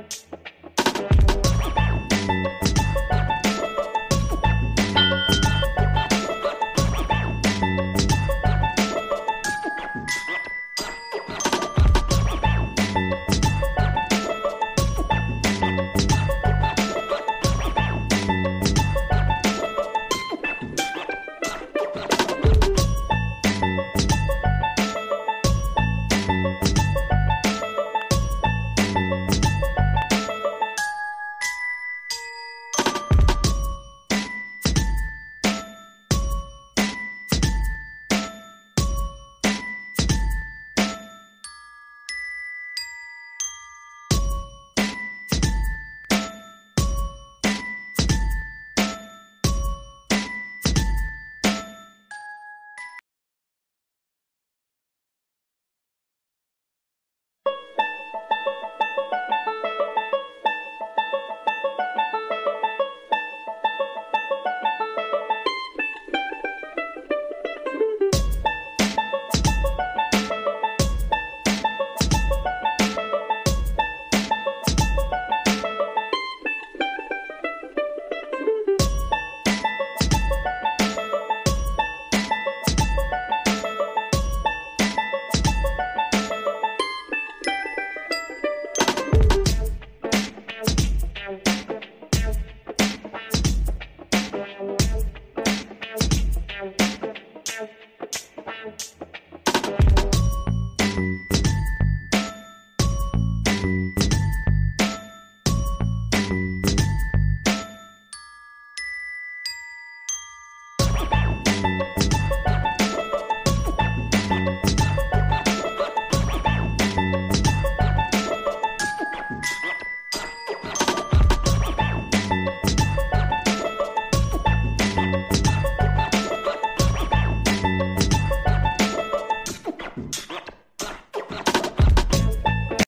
Bye.